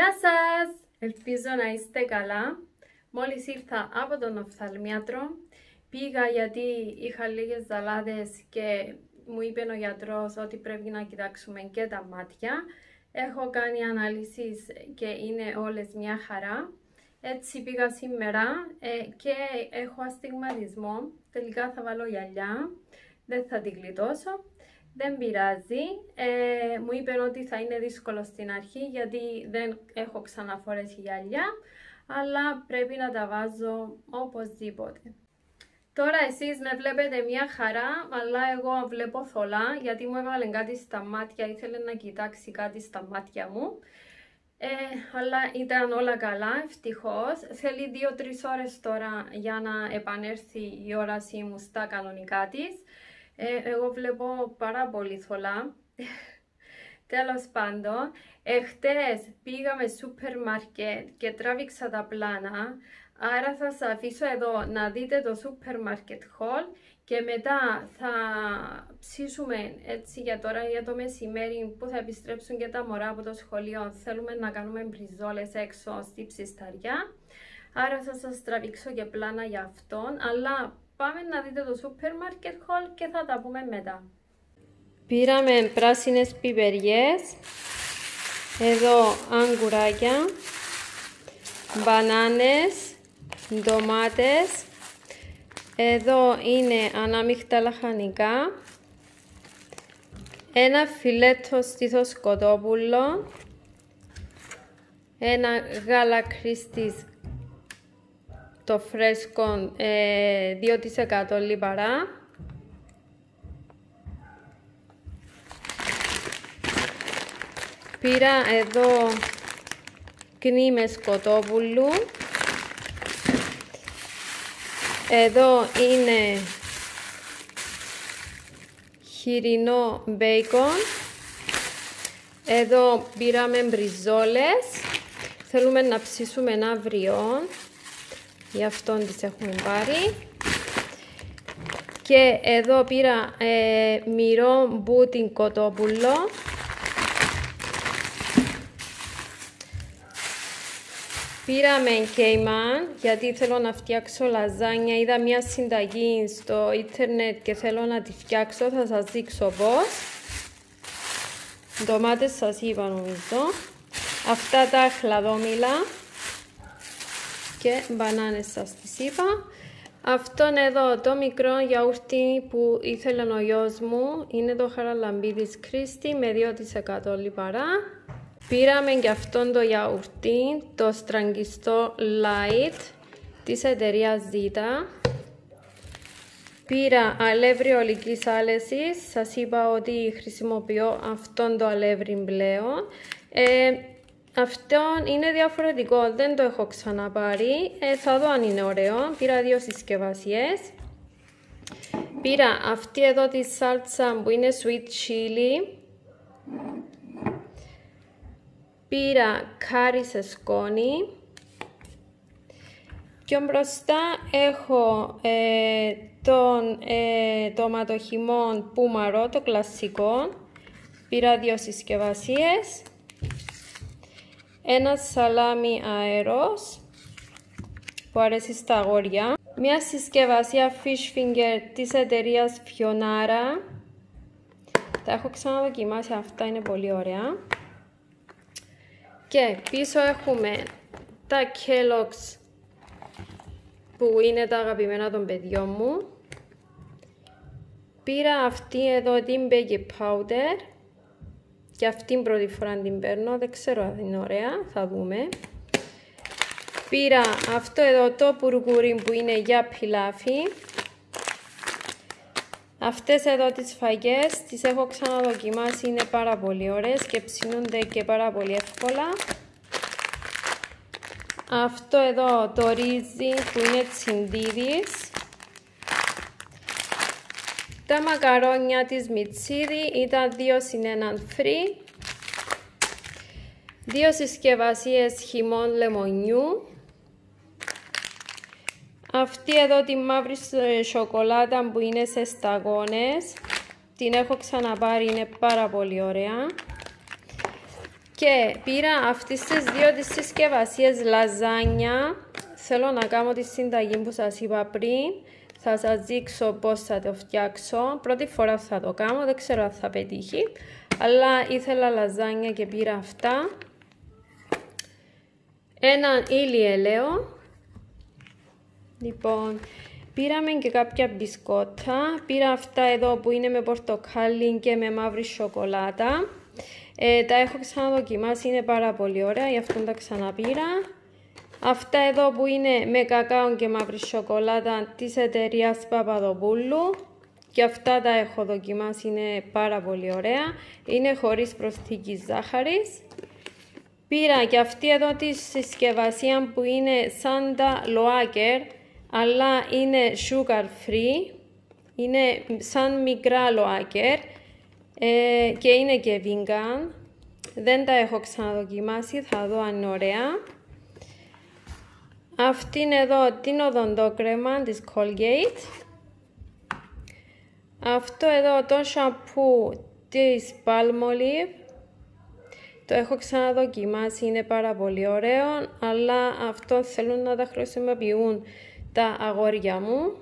Γεια σας! Ελπίζω να είστε καλά. Μόλις ήρθα από τον οφθαλμίατρο, πήγα γιατί είχα λίγες ζαλάδες και μου είπε ο γιατρός ότι πρέπει να κοιτάξουμε και τα μάτια. Έχω κάνει αναλύσεις και είναι όλες μια χαρά. Έτσι πήγα σήμερα ε, και έχω αστιγματισμό. Τελικά θα βάλω γυαλιά, δεν θα την γλιτώσω. Δεν πειράζει. Ε, μου είπε ότι θα είναι δύσκολο στην αρχή γιατί δεν έχω ξαναφορέσει γυαλιά, αλλά πρέπει να τα βάζω οπωσδήποτε. Τώρα εσείς με βλέπετε μια χαρά, αλλά εγώ βλέπω θολά γιατί μου έβαλε κάτι στα μάτια, ήθελε να κοιτάξει κάτι στα μάτια μου. Ε, αλλά ήταν όλα καλά, ευτυχώς. Θέλει 2-3 ώρες τώρα για να επανέλθει η όρασή μου στα κανονικά της. Ε, εγώ βλέπω πάρα πολύ θολά. Τέλος πάντων, εχθές πήγαμε σούπερ μάρκετ και τράβηξα τα πλάνα, άρα θα σας αφήσω εδώ να δείτε το σούπερ μάρκετ χολ και μετά θα ψήσουμε έτσι για τώρα για το μεσημέρι που θα επιστρέψουν και τα μωρά από το σχολείο. Θέλουμε να κάνουμε μπριζόλες έξω στη ψισταριά. Άρα θα σας τραβήξω και πλάνα για αυτόν, αλλά πάμε να δείτε το σούπερ μάρκετ χολ και θα τα πούμε μετά. Πήραμε πράσινες πιπεριές, εδώ αγκουράκια, μπανάνες, ντομάτες, εδώ είναι ανάμειχτα λαχανικά, ένα φιλέτο στήθος κοτόπουλο, ένα γάλα κρίστης το φρέσκο ε, 2% λιπαρά. Πήρα εδώ κνήμες κοτόπουλου. Εδώ είναι χοιρινό μπέικον. Εδώ πήραμε μπριζόλες. Θέλουμε να ψήσουμε αύριο. Γι' αυτόν τις έχουμε πάρει. Και εδώ πήρα ε, μυρό μπούτιν κοτόπουλο. Πήραμε κέιμαν γιατί θέλω να φτιάξω λαζάνια. Είδα μια συνταγή στο ίντερνετ και θέλω να τη φτιάξω. Θα σας δείξω πώς. Ντομάτες σας είπα νομίζω. Αυτά τα χλαδόμηλα και μπανάνες σας τις είπα. Αυτόν εδώ το μικρό γιαούρτι που ήθελε ο γιος μου είναι το χαραλαμπίδης Κρίστη με 2% λιπαρά. Πήραμε και αυτόν το γιαουρτί, το στραγγιστό Light της εταιρείας Zeta. Πήρα αλεύρι ολικής άλεσης, σας είπα ότι χρησιμοποιώ αυτόν το αλεύρι πλέον. Ε, αυτό είναι διαφορετικό, δεν το έχω ξαναπάρει. Ε, θα δω αν είναι ωραίο. Πήρα δύο συσκευασίες. Πήρα αυτή εδώ τη σάλτσα που είναι sweet chili. Πήρα κάρι σε σκόνη. Πιο μπροστά έχω ε, τον ε, τοματοχυμόν πουμαρό, το κλασικό. Πήρα δύο συσκευασίες ένα σαλάμι αέρος που αρέσει στα αγόρια, μια συσκευασία fish finger της εταιρείας Fionara. Τα έχω ξαναδοκιμάσει, αυτά είναι πολύ ωραία. Και πίσω έχουμε τα Kellogg's που είναι τα αγαπημένα των παιδιών μου. Πήρα αυτή εδώ την baking powder και αυτήν πρώτη φορά την παίρνω, δεν ξέρω αν είναι ωραία, θα δούμε. Πήρα αυτό εδώ το πουργούρι που είναι για πιλάφι. Αυτές εδώ τις φαγές τις έχω ξαναδοκιμάσει, είναι πάρα πολύ ωραίες και ψήνονται και πάρα πολύ εύκολα. Αυτό εδώ το ρύζι που είναι τσιντίδης. Τα μακαρόνια της Μιτσίδη ήταν 2 συν 1 free. Δύο συσκευασίες χυμών λεμονιού. Αυτή εδώ τη μαύρη σοκολάτα που είναι σε σταγόνες. Την έχω ξαναπάρει, είναι πάρα πολύ ωραία. Και πήρα αυτές τις δύο τις συσκευασίες λαζάνια. Θέλω να κάνω τη συνταγή που σας είπα πριν. Θα σας δείξω πώς θα το φτιάξω. Πρώτη φορά θα το κάνω, δεν ξέρω αν θα πετύχει. Αλλά ήθελα λαζάνια και πήρα αυτά. Έναν ήλι ελαίο. Λοιπόν, πήραμε και κάποια μπισκότα. Πήρα αυτά εδώ που είναι με πορτοκάλι και με μαύρη σοκολάτα. Ε, τα έχω ξαναδοκιμάσει, είναι πάρα πολύ ωραία, γι' αυτό τα ξαναπήρα. Αυτά εδώ που είναι με κακάο και μαύρη σοκολάτα της εταιρείας Παπαδοπούλου. Και αυτά τα έχω δοκιμάσει, είναι πάρα πολύ ωραία. Είναι χωρίς προσθήκη ζάχαρης. Πήρα και αυτή εδώ τη συσκευασία που είναι σαν τα λοάκερ, αλλά είναι sugar free. Είναι σαν μικρά λοάκερ ε, και είναι και vegan. Δεν τα έχω ξαναδοκιμάσει, θα δω αν είναι ωραία. Αυτή είναι εδώ την οδοντόκρεμα της Colgate. Αυτό εδώ το σαμπού της Palmolive. Το έχω ξαναδοκιμάσει, είναι πάρα πολύ ωραίο, αλλά αυτό θέλουν να τα χρησιμοποιούν τα αγόρια μου.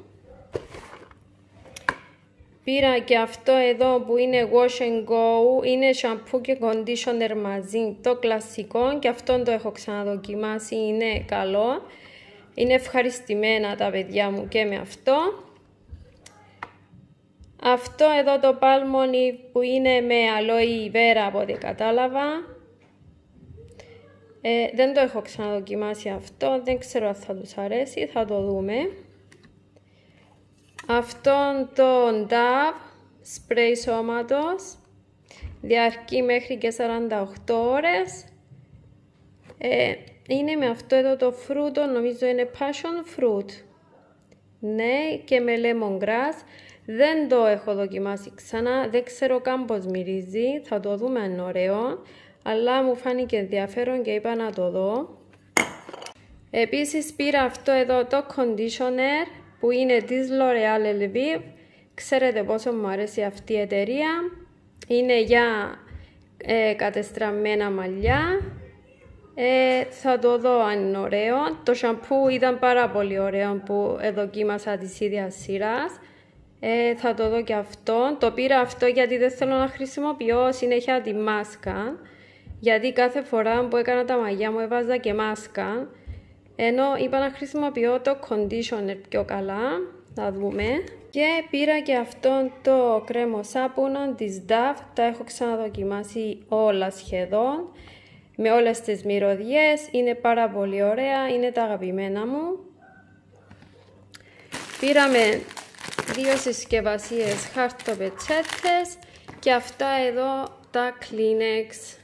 Πήρα και αυτό εδώ που είναι Wash and Go, είναι shampoo και conditioner μαζί, το κλασικό και αυτό το έχω ξαναδοκιμάσει, είναι καλό. Είναι ευχαριστημένα τα παιδιά μου και με αυτό. Αυτό εδώ το Palmolive που είναι με αλόη βέρα από ό,τι κατάλαβα. Ε, δεν το έχω ξαναδοκιμάσει αυτό, δεν ξέρω αν θα τους αρέσει, θα το δούμε. Αυτόν το DAV σπρέι σώματος διαρκεί μέχρι και 48 ώρες. Ε, είναι με αυτό εδώ το φρούτο, νομίζω είναι passion fruit. Ναι, και με lemongrass. Δεν το έχω δοκιμάσει ξανά, δεν ξέρω καν πώς μυρίζει, θα το δούμε αν είναι ωραίο. Αλλά μου φάνηκε ενδιαφέρον και είπα να το δω. Επίσης πήρα αυτό εδώ το conditioner που είναι της L'Oreal Lviv. Ξέρετε πόσο μου αρέσει αυτή η εταιρεία. Είναι για ε, κατεστραμμένα μαλλιά. Ε, θα το δω αν είναι ωραίο. Το σαμπού ήταν πάρα πολύ ωραίο που δοκίμασα της ίδιας σειράς. Ε, θα το δω και αυτό. Το πήρα αυτό γιατί δεν θέλω να χρησιμοποιώ συνέχεια τη μάσκα. Γιατί κάθε φορά που έκανα τα μαγιά μου έβαζα και μάσκα. Ενώ είπα να χρησιμοποιώ το conditioner πιο καλά. Θα δούμε. Και πήρα και αυτό το κρέμο σάπουνο της DAF. Τα έχω ξαναδοκιμάσει όλα σχεδόν. Με όλες τις μυρωδιές. Είναι πάρα πολύ ωραία. Είναι τα αγαπημένα μου. Πήραμε δύο συσκευασίες χαρτοπετσέτες και αυτά εδώ τα Kleenex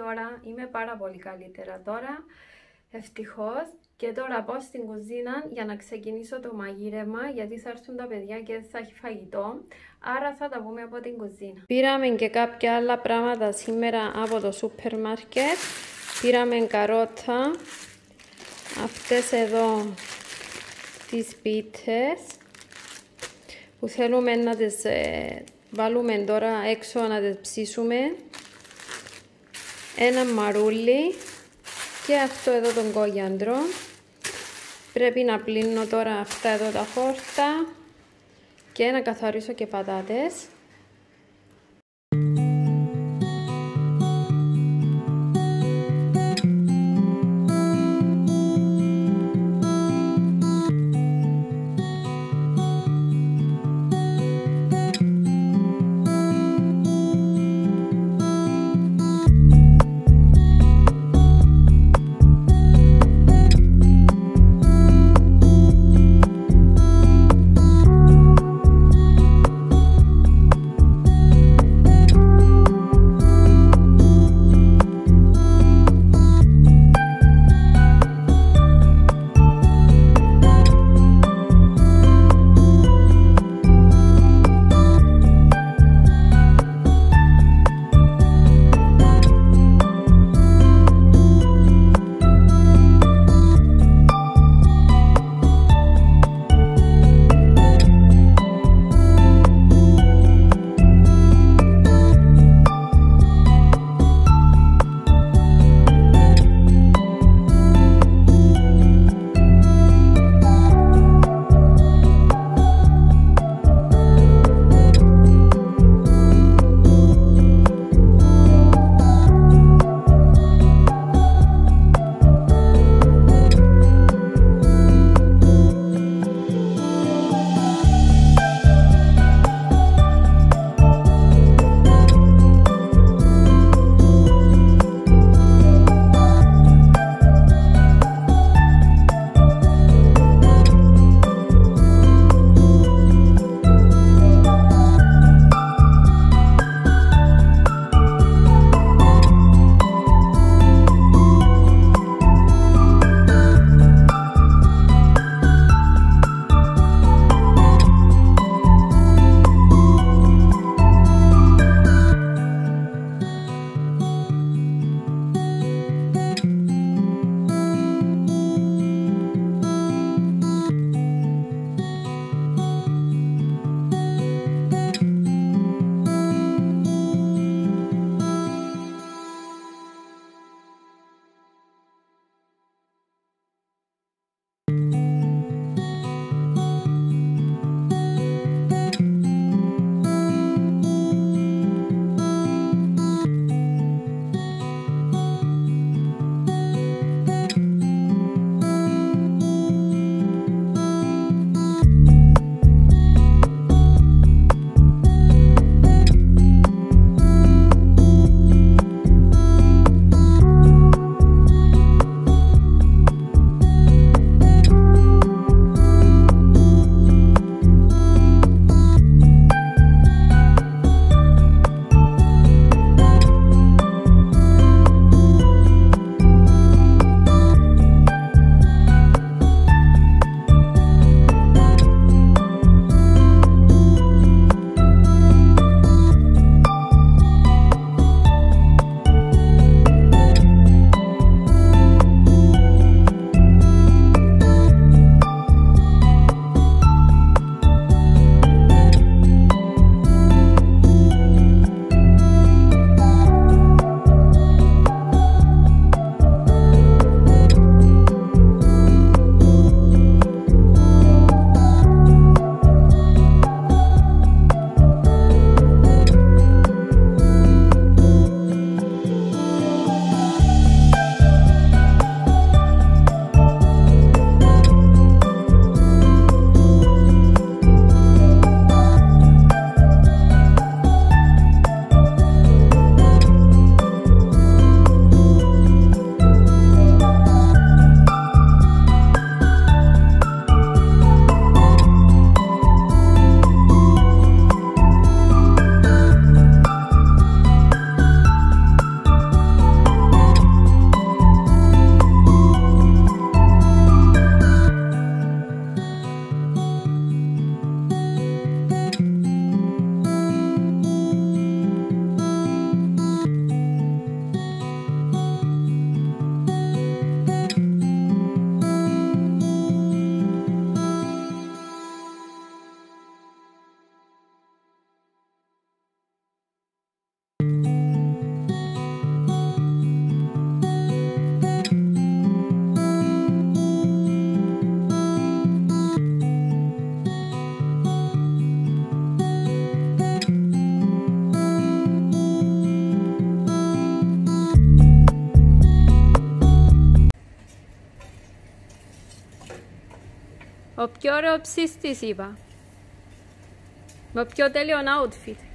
ώρα, είμαι πάρα πολύ καλύτερα τώρα, ευτυχώς. Και τώρα πάω στην κουζίνα για να ξεκινήσω το μαγείρεμα, γιατί θα έρθουν τα παιδιά και θα έχει φαγητό. Άρα θα τα πούμε από την κουζίνα. Πήραμε και κάποια άλλα πράγματα σήμερα από το σούπερ μάρκετ. Πήραμε καρότα, αυτές εδώ τις πίτες που θέλουμε να τις ε, βάλουμε τώρα έξω να τις ψήσουμε ένα μαρούλι και αυτό εδώ τον κόγιαντρο. Πρέπει να πλύνω τώρα αυτά εδώ τα χόρτα και να καθαρίσω και πατάτες. Πιο ωραίο ψίστης είπα. Με πιο τέλειο outfit.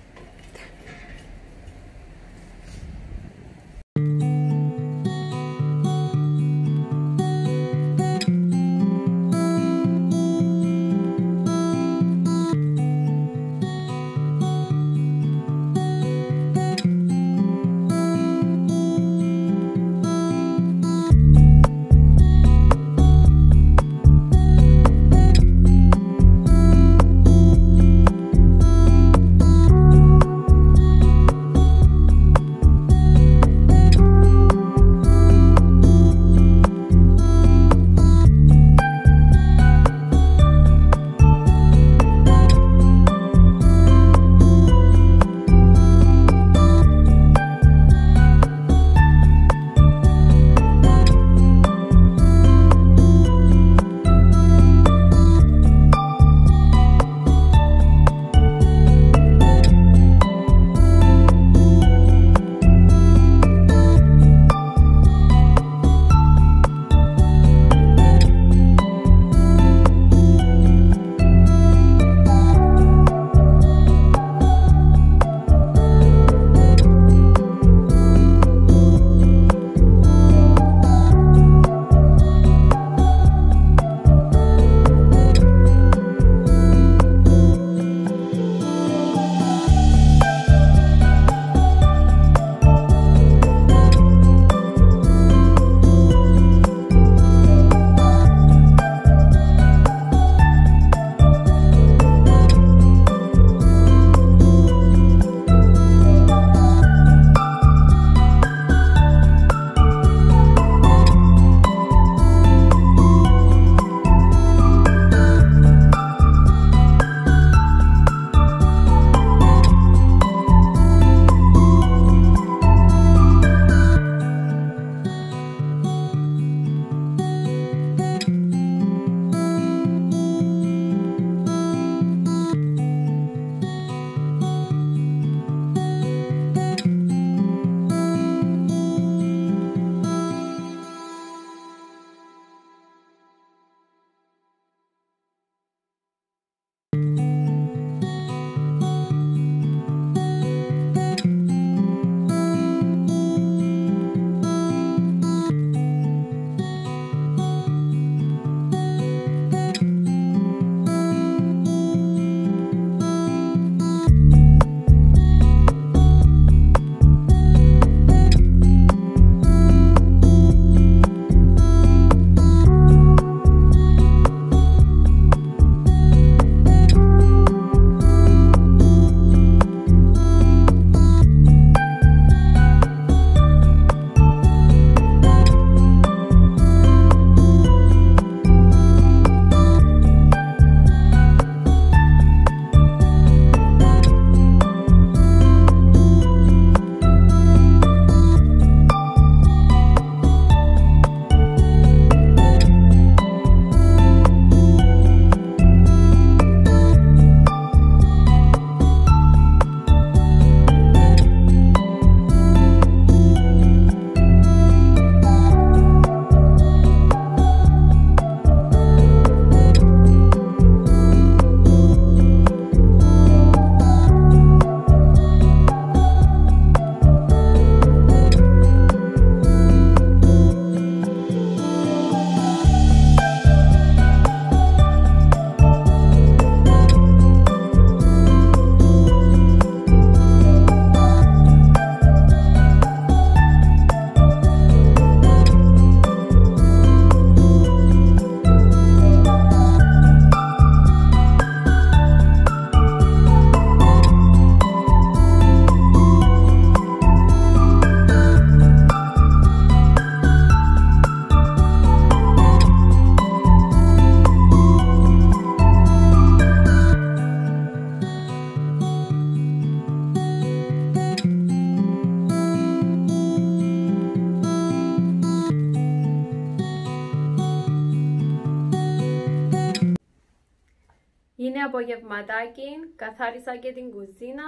Απογευματάκι, καθάρισα και την κουζίνα,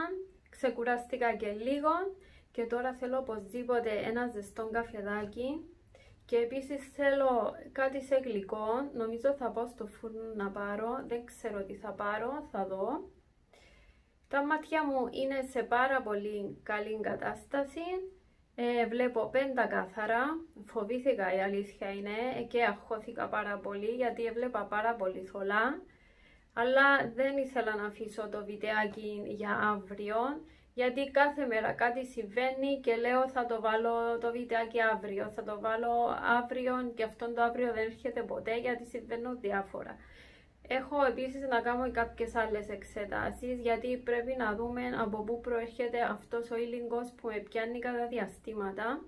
ξεκουράστηκα και λίγο και τώρα θέλω οπωσδήποτε ένα ζεστό καφεδάκι Και επίσης θέλω κάτι σε γλυκό, νομίζω θα πάω στο φούρνο να πάρω, δεν ξέρω τι θα πάρω, θα δω. Τα μάτια μου είναι σε πάρα πολύ καλή κατάσταση, ε, βλέπω πέντα καθαρά, φοβήθηκα η αλήθεια είναι και αχώθηκα πάρα πολύ γιατί έβλεπα πάρα πολύ θολά. Αλλά δεν ήθελα να αφήσω το βιντεάκι για αύριο γιατί κάθε μέρα κάτι συμβαίνει και λέω θα το βάλω το βιντεάκι αύριο, θα το βάλω αύριο και αυτό το αύριο δεν έρχεται ποτέ γιατί συμβαίνουν διάφορα. Έχω επίσης να κάνω κάποιες άλλες εξετάσεις γιατί πρέπει να δούμε από πού προέρχεται αυτός ο ήλιγκος που με πιάνει κατά διαστήματα.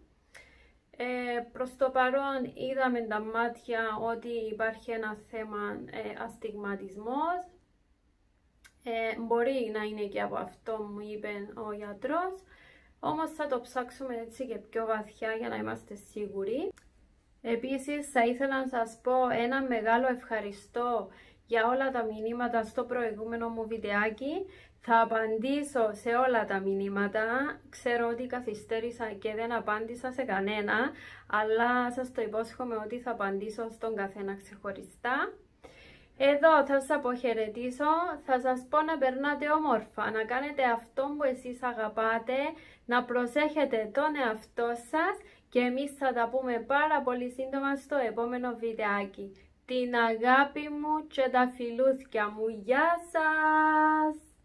Ε, προς το παρόν είδαμε τα μάτια ότι υπάρχει ένα θέμα ε, αστιγματισμός. Ε, μπορεί να είναι και από αυτό μου είπε ο γιατρός, όμως θα το ψάξουμε έτσι και πιο βαθιά για να είμαστε σίγουροι. Επίσης θα ήθελα να σας πω ένα μεγάλο ευχαριστώ για όλα τα μηνύματα στο προηγούμενο μου βιντεάκι. Θα απαντήσω σε όλα τα μηνύματα. Ξέρω ότι καθυστέρησα και δεν απάντησα σε κανένα, αλλά σας το υπόσχομαι ότι θα απαντήσω στον καθένα ξεχωριστά. Εδώ θα σας αποχαιρετήσω, θα σας πω να περνάτε όμορφα, να κάνετε αυτό που εσείς αγαπάτε, να προσέχετε τον εαυτό σας και εμείς θα τα πούμε πάρα πολύ σύντομα στο επόμενο βιντεάκι την αγάπη μου και τα φιλούθια μου. Γεια σας!